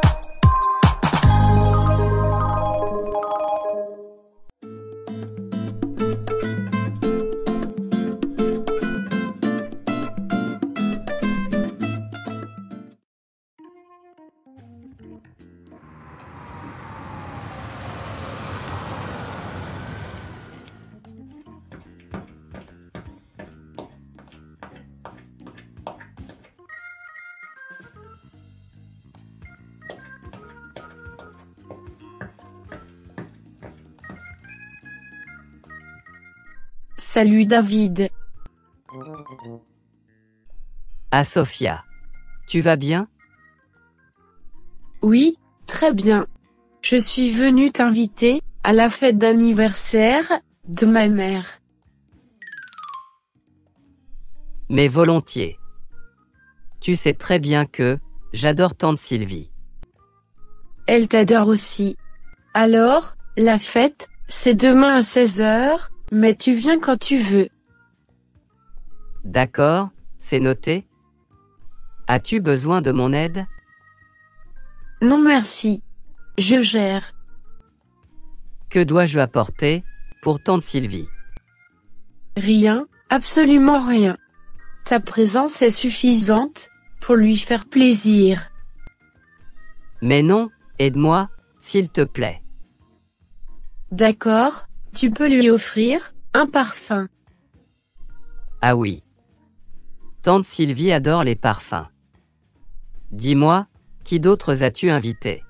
Thank you. Salut David. Ah Sophia. Tu vas bien? Oui, très bien. Je suis venu t'inviter à la fête d'anniversaire de ma mère. Mais volontiers. Tu sais très bien que, j'adore tante Sylvie. Elle t'adore aussi. Alors, la fête, c'est demain à 16h, mais tu viens quand tu veux. D'accord, c'est noté. As-tu besoin de mon aide? Non merci. Je gère. Que dois-je apporter, pour tante Sylvie? Rien, absolument rien. Ta présence est suffisante, pour lui faire plaisir. Mais non, aide-moi, s'il te plaît. D'accord, tu peux lui offrir un parfum. Ah oui. Tante Sylvie adore les parfums. Dis-moi, qui d'autres as-tu invité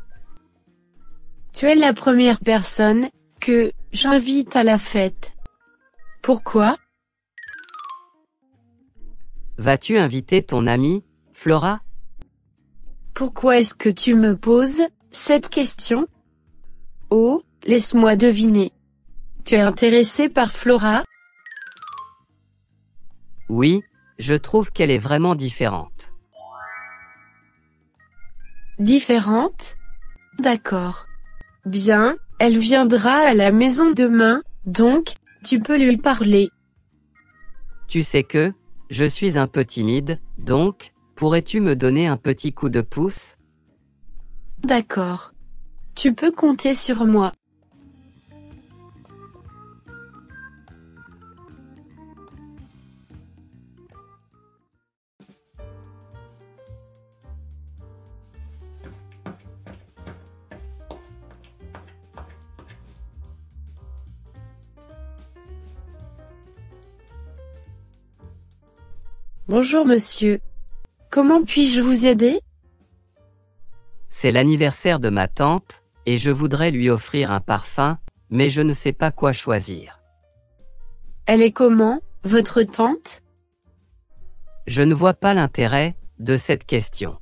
Tu es la première personne que j'invite à la fête. Pourquoi? Vas-tu inviter ton amie, Flora? Pourquoi est-ce que tu me poses cette question? Oh, laisse-moi deviner. Tu es intéressé par Flora? Oui, je trouve qu'elle est vraiment différente. Différente? D'accord. Bien, elle viendra à la maison demain, donc, tu peux lui parler. Tu sais que, je suis un peu timide, donc, pourrais-tu me donner un petit coup de pouce? D'accord. Tu peux compter sur moi. Bonjour monsieur. Comment puis-je vous aider? C'est l'anniversaire de ma tante, et je voudrais lui offrir un parfum, mais je ne sais pas quoi choisir. Elle est comment, votre tante? Je ne vois pas l'intérêt de cette question.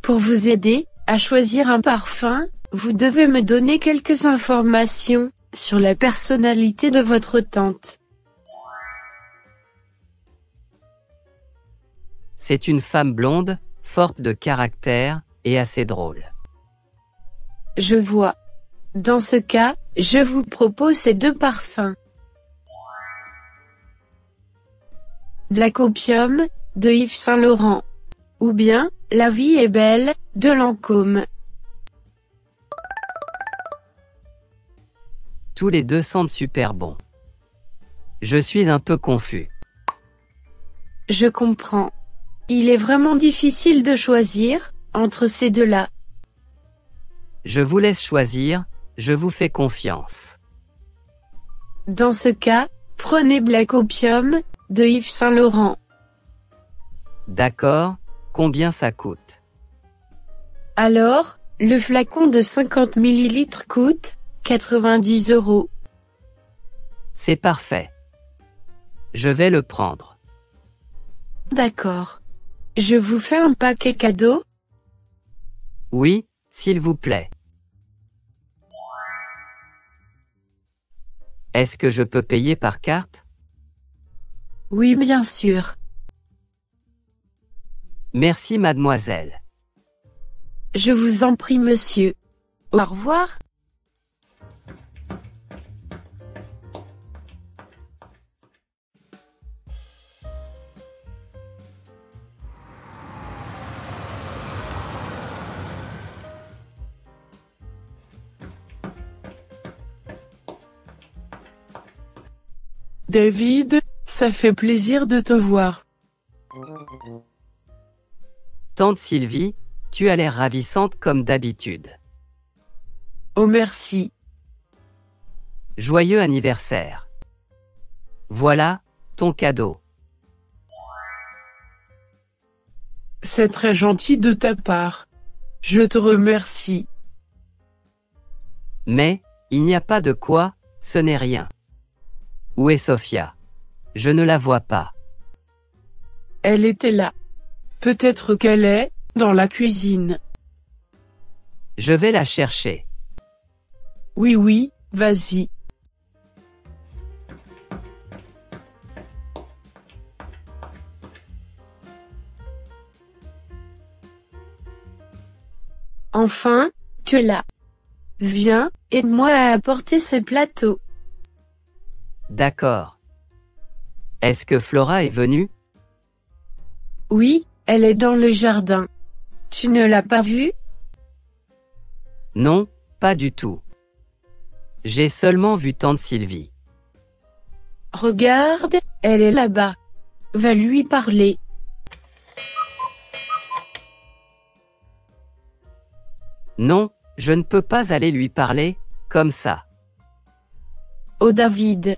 Pour vous aider à choisir un parfum, vous devez me donner quelques informations sur la personnalité de votre tante. C'est une femme blonde, forte de caractère, et assez drôle. Je vois. Dans ce cas, je vous propose ces deux parfums. Black Opium, de Yves Saint Laurent. Ou bien, La vie est belle, de Lancôme. Tous les deux sentent super bon. Je suis un peu confus. Je comprends. Il est vraiment difficile de choisir, entre ces deux-là. Je vous laisse choisir, je vous fais confiance. Dans ce cas, prenez Black Opium, de Yves Saint Laurent. D'accord, combien ça coûte? Alors, le flacon de 50 ml coûte 90 euros. C'est parfait. Je vais le prendre. D'accord. Je vous fais un paquet cadeau Oui, s'il vous plaît. Est-ce que je peux payer par carte? Oui bien sûr. Merci mademoiselle. Je vous en prie monsieur. Au revoir. David, ça fait plaisir de te voir. Tante Sylvie, tu as l'air ravissante comme d'habitude. Oh merci. Joyeux anniversaire. Voilà, ton cadeau. C'est très gentil de ta part. Je te remercie. Mais, il n'y a pas de quoi, ce n'est rien. Où est Sophia? Je ne la vois pas. Elle était là. Peut-être qu'elle est, dans la cuisine. Je vais la chercher. Oui oui, vas-y. Enfin, tu es là. Viens, aide-moi à apporter ces plateaux. D'accord. Est-ce que Flora est venue? Oui, elle est dans le jardin. Tu ne l'as pas vue? Non, pas du tout. J'ai seulement vu tante Sylvie. Regarde, elle est là-bas. Va lui parler. Non, je ne peux pas aller lui parler, comme ça. Oh David.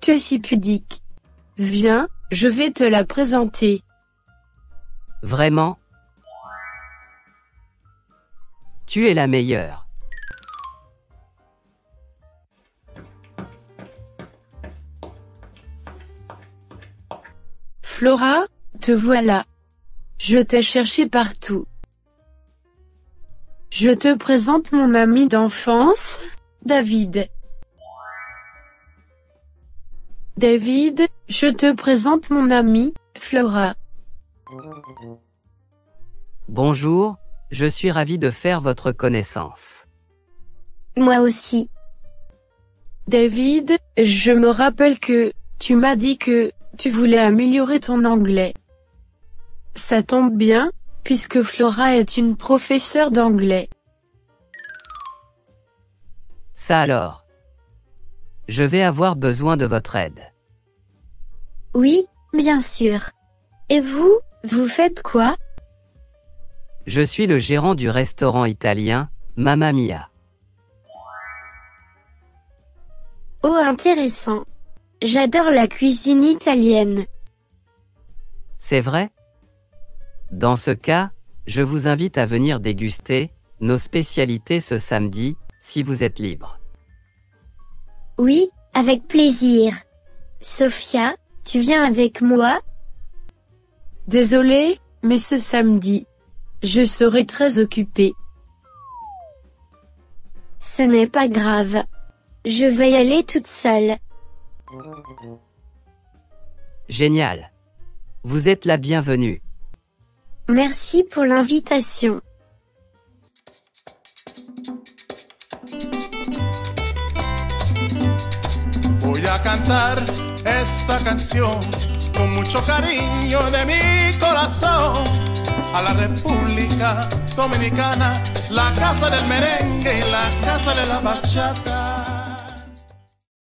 Tu es si pudique. Viens, je vais te la présenter. Vraiment? Tu es la meilleure. Flora, te voilà. Je t'ai cherché partout. Je te présente mon ami d'enfance, David. David, je te présente mon amie, Flora. Bonjour, je suis ravi de faire votre connaissance. Moi aussi. David, je me rappelle que, tu m'as dit que, tu voulais améliorer ton anglais. Ça tombe bien, puisque Flora est une professeure d'anglais. Ça alors. Je vais avoir besoin de votre aide. Oui, bien sûr. Et vous, vous faites quoi? Je suis le gérant du restaurant italien, Mamma Mia. Oh intéressant. J'adore la cuisine italienne. C'est vrai? Dans ce cas, je vous invite à venir déguster nos spécialités ce samedi, si vous êtes libre. Oui, avec plaisir. Sophia, tu viens avec moi? Désolé, mais ce samedi, je serai très occupée. Ce n'est pas grave. Je vais y aller toute seule. Génial. Vous êtes la bienvenue. Merci pour l'invitation. A cantar esta canción con mucho cariño de mi corazón a la República Dominicana, la casa del merengue y la casa de la bachata.